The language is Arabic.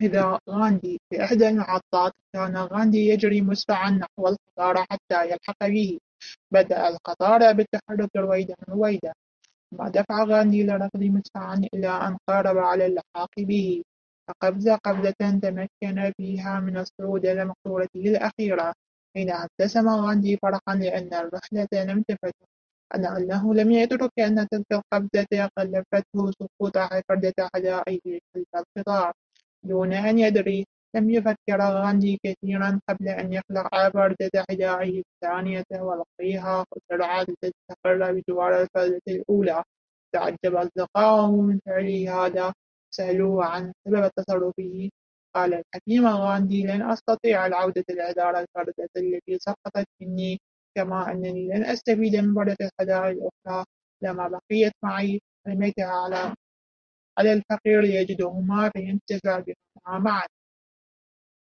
إذا غاندي في إحدى المحطات كان غاندي يجري مسرعا نحو القطار حتى يلحق به. بدأ القطار بالتحرك رويدا رويدا. ما دفع غاندي للركض مسرعا إلى أن قارب على اللحاق به. فقبز قبضة تمكن فيها من الصعود إلى مقصورته الأخيرة. حين أبتسم غاندي فرحا لأن الرحلة لم تفته. أنه لم يدرك أن تلك القبضة كلفته سقوط حفردة حدائق خلف القطار. دون أن يدري لم يفكر غاندي كثيرا قبل أن يخلع فردة حذائه الثانية ويلقيها بسرعة لتستقر بجوار الفردة الأولى. تعجب أصدقاؤه من فعله هذا. سألوه عن سبب تصرفه. قال الحكيم غاندي لن أستطيع العودة لإدارة الفردة التي سقطت مني كما أنني لن أستفيد من فردة الحذاء الأخرى. لما بقيت معي رميتها على على الفقير ليجدهما فينتفع بهما معا